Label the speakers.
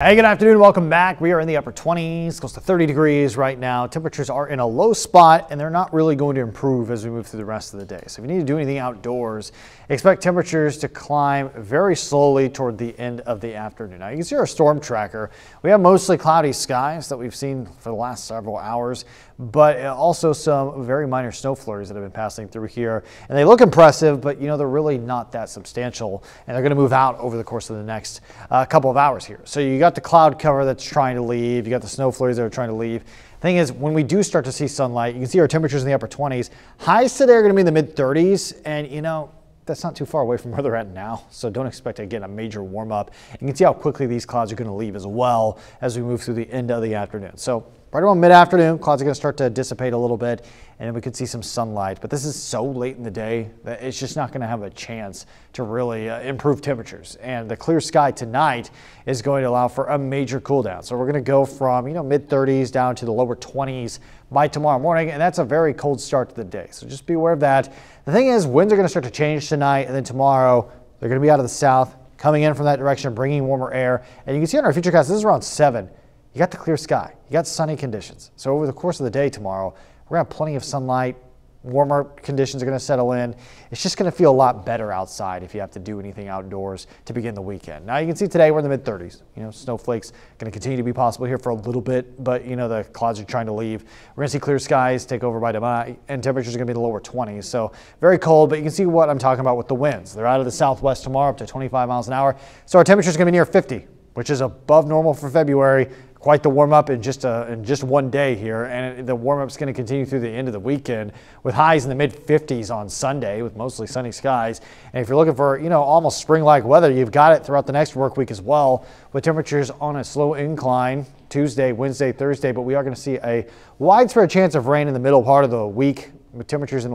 Speaker 1: Hey, good afternoon. Welcome back. We are in the upper 20s, close to 30 degrees right now. Temperatures are in a low spot and they're not really going to improve as we move through the rest of the day. So if you need to do anything outdoors, expect temperatures to climb very slowly toward the end of the afternoon. Now you can see our storm tracker. We have mostly cloudy skies that we've seen for the last several hours, but also some very minor snow flurries that have been passing through here. And they look impressive, but you know, they're really not that substantial and they're going to move out over the course of the next uh, couple of hours here. So you got got the cloud cover that's trying to leave. You got the snow flurries that are trying to leave. Thing is, when we do start to see sunlight, you can see our temperatures in the upper 20s. Highs today are going to be in the mid 30s, and you know, that's not too far away from where they're at now. So don't expect again a major warm up. You can see how quickly these clouds are going to leave as well as we move through the end of the afternoon. So right around mid-afternoon, clouds are going to start to dissipate a little bit, and we could see some sunlight. But this is so late in the day that it's just not going to have a chance to really uh, improve temperatures. And the clear sky tonight is going to allow for a major cool down. So we're going to go from you know mid-30s down to the lower 20s by tomorrow morning, and that's a very cold start to the day. So just be aware of that. The thing is, winds are going to start to change tonight, and then tomorrow they're going to be out of the south, coming in from that direction, bringing warmer air. And you can see on our futurecast, this is around 7 you got the clear sky, you got sunny conditions. So over the course of the day tomorrow, we're to have plenty of sunlight, warmer conditions are going to settle in. It's just going to feel a lot better outside if you have to do anything outdoors to begin the weekend. Now you can see today we're in the mid 30s. You know, snowflakes going to continue to be possible here for a little bit, but you know the clouds are trying to leave. We're going to see clear skies take over by tonight, and temperatures are going to be the lower 20s. So very cold, but you can see what I'm talking about with the winds. They're out of the southwest tomorrow up to 25 miles an hour. So our temperature is going to be near 50, which is above normal for February quite the warm up in just a, in just one day here, and the warm up is going to continue through the end of the weekend with highs in the mid 50s on Sunday with mostly sunny skies. And if you're looking for you know almost spring-like weather, you've got it throughout the next work week as well, with temperatures on a slow incline Tuesday, Wednesday, Thursday. But we are going to see a widespread chance of rain in the middle part of the week with temperatures in